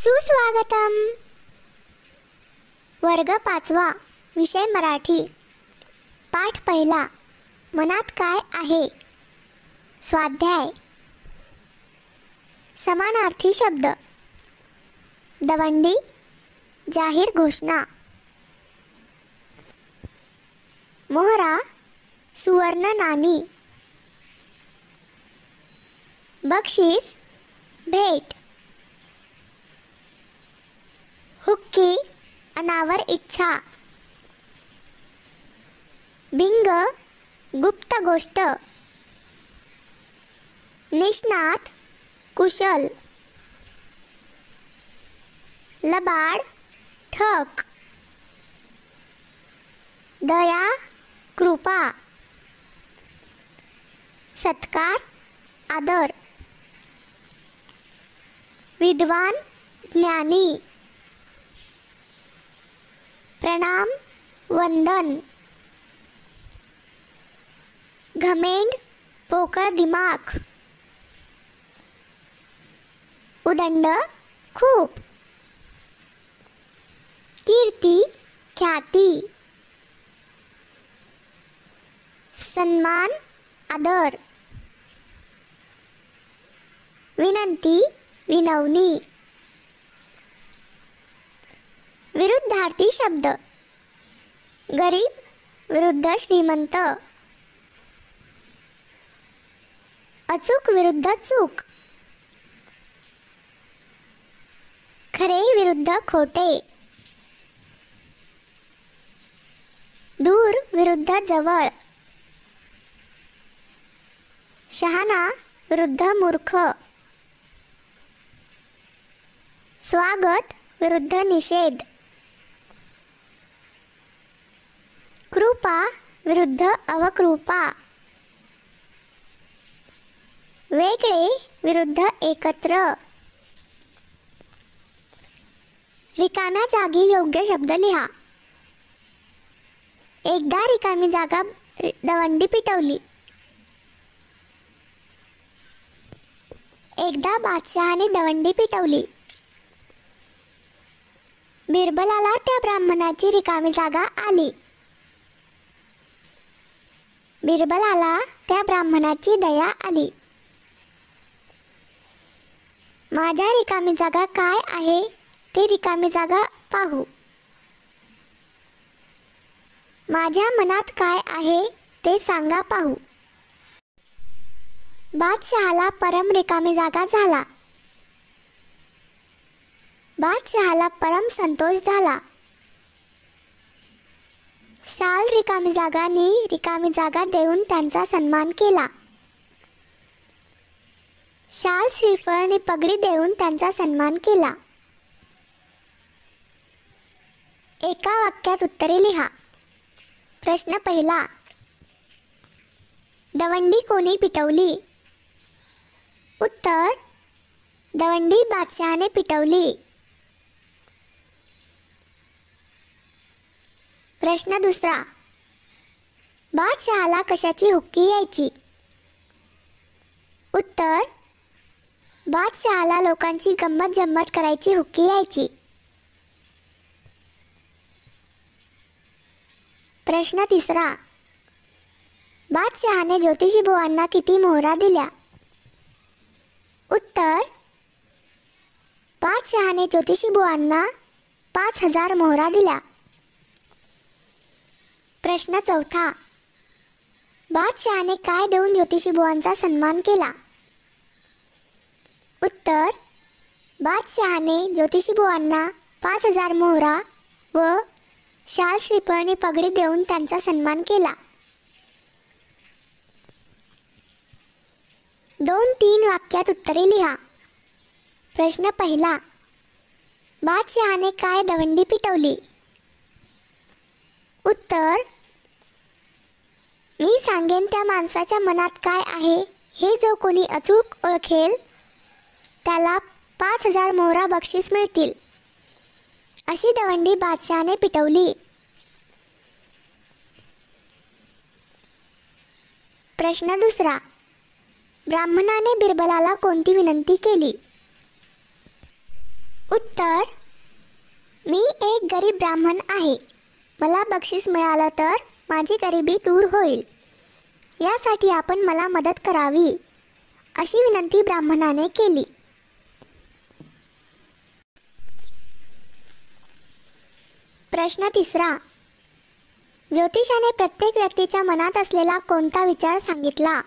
सुस्वागतम। वर्ग पाचवा विषय मराठी। पाठ पहिला मनात काय आहे? स्वाध्याय। समानार्थी शब्द। दवंडी जाहीर घोषणा। मोहरा सुवर्ण नाणी। बक्षीस भेट। हुक्की, अनावर इच्छा। बिंग, गुप्त गोष्ट। निष्णात, कुशल। लबाड, ठक। दया, कृपा। सत्कार, आदर। विद्वान, ज्ञानी। प्रणाम वंदन। घमेंड पोकळ दिमाग। उदंड खूप। कीर्ती ख्याती। सन्मान आदर। विनंती विनवणी विरुद्धार्थी शब्द. गरीब विरुद्ध श्रीमंत. अचूक विरुद्ध चूक. खरे विरुद्ध खोटे. दूर विरुद्ध जवळ. शहाणा विरुद्ध मूर्ख. स्वागत विरुद्ध निषेध. कृपा विरुद्ध अवकृपा. वेगळे विरुद्ध एकत्र. रिकाम्या जागी योग्य शब्द लिहा. एकदा रिकामी जागा दवंडी पिटवली. एकदा बादशहाने दवंडी पिटवली. बिरबलाला त्या ब्राह्मणाची रिकामी जागा आली. बिरबलाला त्या ब्राह्मणाची दया आली. माझ्या रिकामी जागा काय आहे? ते रिकामी जागा पाहू. माझ्या मनात काय आहे ते सांगा पाहू. बादशहाला परम रिकामी जागा झाला. बादशहाला परम संतोष झाला. शाल रिकामी जागाने रिकामी जागा देऊन त्यांचा सन्मान केला. शाल श्रीफळने पगडी देऊन त्यांचा सन्मान केला. एका वाक्यात उत्तरे लिहा. प्रश्न पहिला दवंडी कोणी पिटवली? उत्तर दवंडी बादशहाने पिटवली. प्रश्न दुसरा. बादशहाला कशाची हुक्की यायची? उत्तर बादशहाला लोकांची गंमत जम्मत करायची हुक्की यायची. प्रश्न तिसरा. बादशहाने ज्योतिषी बुवांना किती मोहरा दिल्या? उत्तर बादशहाने ज्योतिषी बुवांना पाच हजार मोहरा दिल्या. प्रश्न चौथा. बादशहाने काय देऊन ज्योतिषी बुवांचा सन्मान केला? उत्तर बादशहाने ज्योतिषी बुवांना पाच हजार मोहरा व शाल श्रीपळणी पगडी देऊन त्यांचा सन्मान केला. दोन तीन वाक्यात उत्तरे लिहा. प्रश्न पहिला बादशहाने काय दवंडी पिटवली? उत्तर मी सांगेन त्या माणसाच्या मनात काय आहे हे जो कोणी अचूक ओळखेल त्याला पाच हजार मोहरा बक्षीस मिळतील. अशी दवंडी बादशहाने पिटवली. प्रश्न दुसरा ब्राह्मणाने बिरबलाला कोणती विनंती केली? उत्तर मी एक गरीब ब्राह्मण आहे. मला बक्षीस मिळालं तर माझी गरिबी दूर होईल. यासाठी आपण मला मदत करावी अशी विनंती ब्राह्मणाने केली. प्रश्न तिसरा. ज्योतिषाने प्रत्येक व्यक्तीच्या मनात असलेला कोणता विचार सांगितला?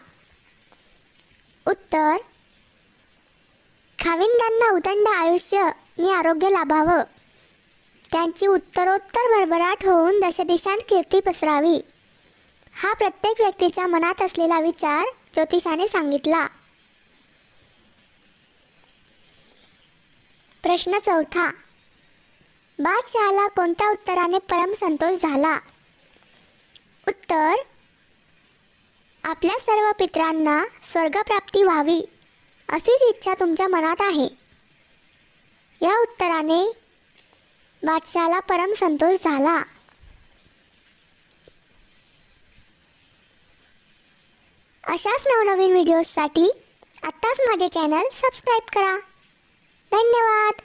उत्तर खाविंदांना उदंड आयुष्य मी आरोग्य लाभावं. त्यांची उत्तरोत्तर भरभराट होऊन दशदिशांत कीर्ती पसरावी. हा प्रत्येक व्यक्तीच्या मनात असलेला विचार ज्योतिषाने सांगितला. प्रश्न चौथा. बादशहाला कोणत्या उत्तराने परम संतोष झाला? उत्तर आपल्या सर्व पित्रांना स्वर्गप्राप्ती व्हावी अशीच इच्छा तुमच्या मनात आहे. या उत्तराने बादशाला परम संतोष झाला. अशाच नवनवीन व्हिडिओजसाठी आत्ताच माझे चॅनल सबस्क्राईब करा. धन्यवाद.